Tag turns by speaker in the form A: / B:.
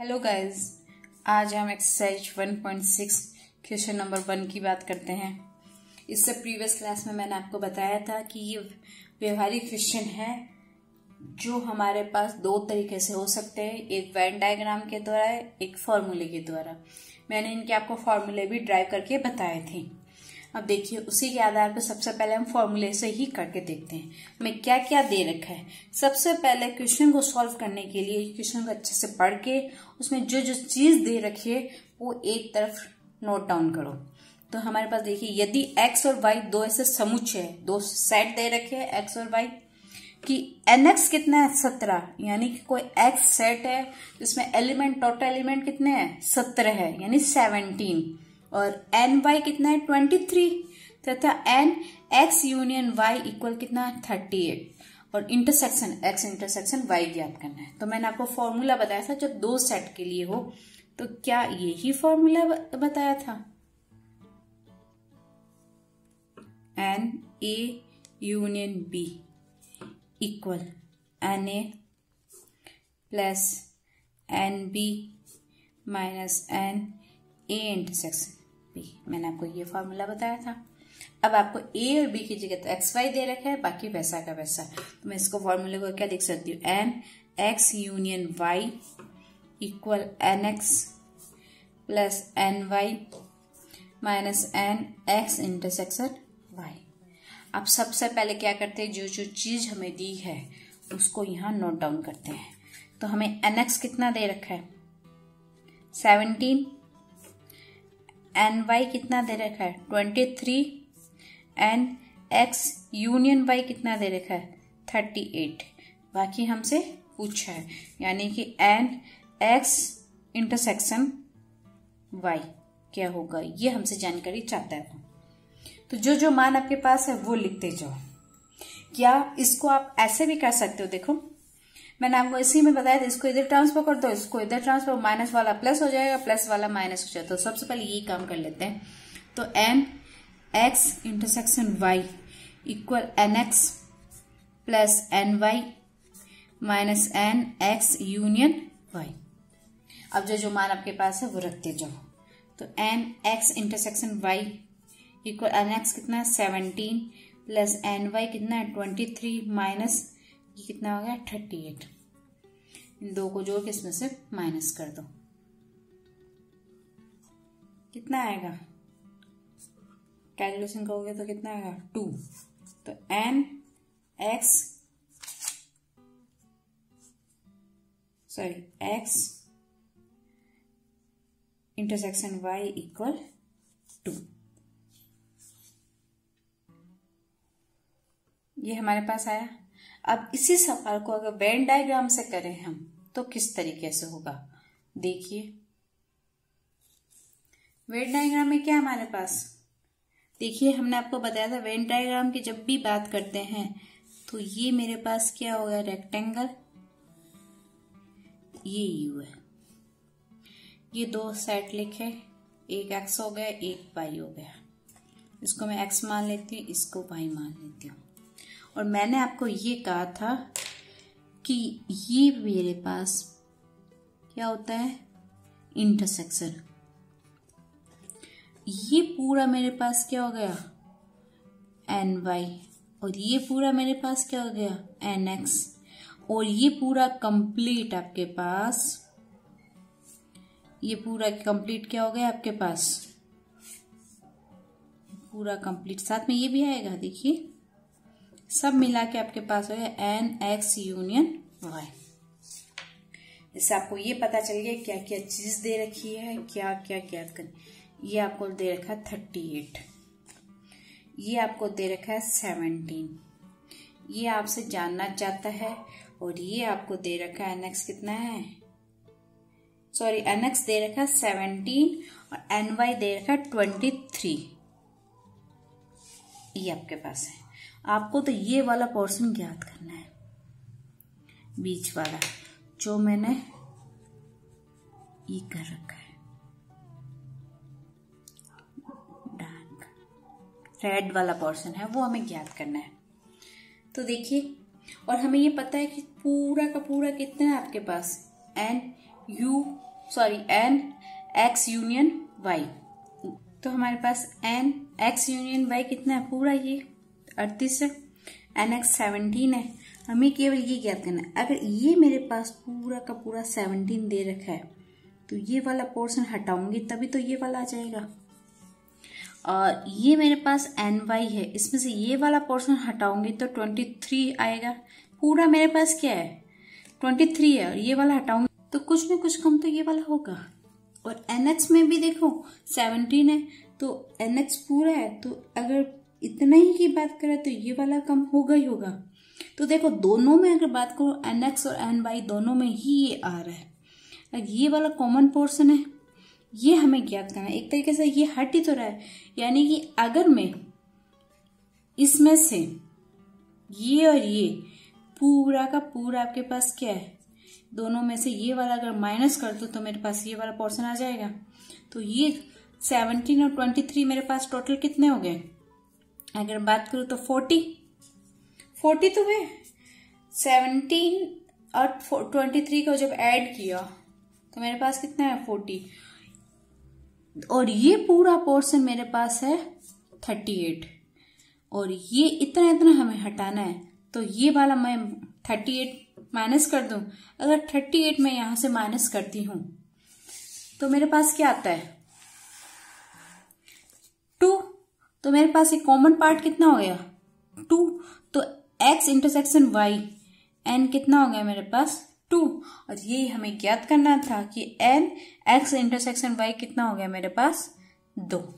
A: Hello guys आज हम exercise 1.6 question number one की बात करते हैं। इससे प्रीवियस क्लास में मैंने आपको बताया था कि ये व्यवहारिक क्वेश्चन है, जो हमारे पास दो तरीके से हो सकते हैं। एक वैन डायग्राम के द्वारा, एक फॉर्मूले के द्वारा। मैंने इनके आपको फॉर्मूले भी ड्राइव करके बताए थे। अब देखिए, उसी के आधार पर सबसे पहले हम फॉर्मूले से ही करके देखते हैं। हमें क्या क्या दे रखा है? सबसे पहले क्वेश्चन को सॉल्व करने के लिए क्वेश्चन को अच्छे से पढ़ के, उसमें जो जो चीज़ दे रखी है, वो एक तरफ़ नोट डाउन करो। तो हमारे पास देखिए, यदि एक्स और वाई दो ऐसे समुच्चय है, दो सेट दे रखे हैं एक्स और वाई कि एन एक्स कितना है? सत्रह। यानी कि कोई एक्स सेट है, जिसमें एलिमेंट टोटल एलिमेंट कितने हैं? सत्रह है, यानी सेवनटीन और एन वाई कितना है? ट्वेंटी थ्री तथा N X union Y equal कितना है? थर्टी एट और इंटरसेक्शन एक्स इंटरसेक्शन वाई ज्ञात करना है। तो मैंने आपको फॉर्मूला बताया था जब दो सेट के लिए हो। तो क्या यही फॉर्मूला बताया था? N A union B equal N A plus N B minus N A intersection B. मैंने आपको ये फॉर्मूला बताया था। अब आपको ए और बी की जगह तो एक्स वाई दे रखा है, बाकी वैसा का वैसा। तो मैं इसको फॉर्मूले को क्या देख सकती हूँ? N X union Y equal N X plus N Y minus N X intersection Y अब सबसे पहले क्या करते हैं? जो जो चीज़ हमें दी है, उसको यहाँ नोट डाउन करते हैं। तो हमें एन एक्स कितना दे रखा है? सेवनटीन एन वाई कितना दे रखा है? Twenty three N X union Y कितना दे रखा है? थर्टी एट बाकी हमसे पूछा है। यानी कि एन एक्स इंटरसेक्शन वाई क्या होगा? ये हमसे जानकारी चाहता है तो जो जो मान आपके पास है, वो लिखते जाओ। क्या इसको आप ऐसे भी कर सकते हो? देखो मैंने आपको इसी में बताया था, इसको इधर ट्रांसफ़र कर दो, इसको इधर ट्रांसफ़र माइनस वाला प्लस हो जाएगा प्लस वाला माइनस हो जाएगा। तो सबसे पहले यही काम कर लेते हैं। तो N X intersection Y equal N X plus N Y minus N X union Y अब जो जो मान आपके पास है, वो रखते जाओ। तो N X intersection Y equal N X कितना सेवनटीन प्लस एन वाई कितना ट्वेंटी थ्री माइनस ये कितना हो गया? थर्टी एट इन दो को जोड़ के इसमें से माइनस कर दो। कितना आएगा? कैलकुलेशन करोगे तो कितना आएगा? टू। तो N X sorry X intersection Y equal two ये हमारे पास आया। अब इसी सवाल को अगर वेन डायग्राम से करें हम तो किस तरीके से होगा? देखिए। वेन डायग्राम में क्या हमारे पास? देखिए, हमने आपको बताया था वेन डायग्राम की जब भी बात करते हैं तो ये मेरे पास क्या होगा? रेक्टेंगल ये यू है। ये दो सेट लिखे। एक एक्स हो गया, एक वाई हो गया। इसको मैं एक्स मान लेती हूँ, इसको वाई मान लेती हूँ। और मैंने आपको ये कहा था कि ये मेरे पास क्या होता है? इंटरसेक्शन ये पूरा मेरे पास क्या हो गया? एन वाई और ये पूरा मेरे पास क्या हो गया? एन एक्स और ये पूरा कंप्लीट आपके पास, ये पूरा कंप्लीट क्या हो गया आपके पास? पूरा कंप्लीट साथ में ये भी आएगा, देखिए। सब मिला के आपके पास हो गया एन एक्स यूनियन वाई। इससे आपको ये पता चल गया क्या क्या चीज़ दे रखी है, क्या क्या ज्ञात कर ये आपको दे रखा है थर्टी एट ये आपको दे रखा है सेवनटीन ये आपसे जानना चाहता है और ये आपको दे रखा है एनएक्स कितना है? सॉरी एनएक्स दे रखा है सेवनटीन और एन वाई दे रखा है ट्वेंटी थ्री ये आपके पास है। आपको तो ये वाला पोर्शन ज्ञात करना है। बीच वाला, जो मैंने ये कर रखा है। डार्क रेड वाला पोर्शन है, वो हमें ज्ञात करना है। तो देखिए, और हमें ये पता है कि पूरा का पूरा कितना है आपके पास? N U sorry N X union Y तो हमारे पास एन एक्स यूनियन वाई कितना है? पूरा ये। अड़तीस है एन एक्स सेवनटीन है। हमें केवल ये ज्ञात करना है, अगर ये मेरे पास पूरा का पूरा सेवनटीन दे रखा है तो ये वाला पोर्शन हटाऊँगी, तभी तो ये वाला आ जाएगा। और ये मेरे पास एन वाई है, इसमें से ये वाला पोर्शन हटाऊँगी तो ट्वेंटी थ्री आएगा। पूरा मेरे पास क्या है? ट्वेंटी थ्री है, और ये वाला हटाऊँगी तो कुछ ना कुछ कम तो ये वाला होगा। और एन एक्स में भी देखो सेवनटीन है तो एन एक्स पूरा है तो अगर इतना ही की बात करें तो ये वाला कम होगा ही होगा। तो देखो, दोनों में अगर बात करो एन एक्स और एन वाई दोनों में ही ये आ रहा है। अगर ये वाला कॉमन पोर्शन है। ये हमें ज्ञात करना है। एक तरीके से ये हट ही तो रहा है। यानी कि अगर मैं इसमें से ये और ये, पूरा का पूरा आपके पास क्या है? दोनों में से ये वाला अगर माइनस कर दो तो मेरे पास ये वाला पोर्शन आ जाएगा। तो ये सेवनटीन और ट्वेंटी थ्री मेरे पास टोटल कितने हो गए? अगर बात करूँ तो फोर्टी। फोर्टी तो है सेवनटीन और ट्वेंटी थ्री को जब ऐड किया तो मेरे पास कितना है? फोर्टी। और ये पूरा पोर्शन मेरे पास है थर्टी एट और ये इतना इतना हमें हटाना है तो ये वाला मैं थर्टी एट माइनस कर दूँ। अगर थर्टी एट मैं यहाँ से माइनस करती हूँ तो मेरे पास क्या आता है? तो मेरे पास एक कॉमन पार्ट कितना हो गया? टू तो एक्स इंटरसेक्शन वाई एन कितना हो गया मेरे पास? टू और ये हमें ज्ञात करना था कि एन एक्स इंटरसेक्शन वाई कितना हो गया मेरे पास? दो।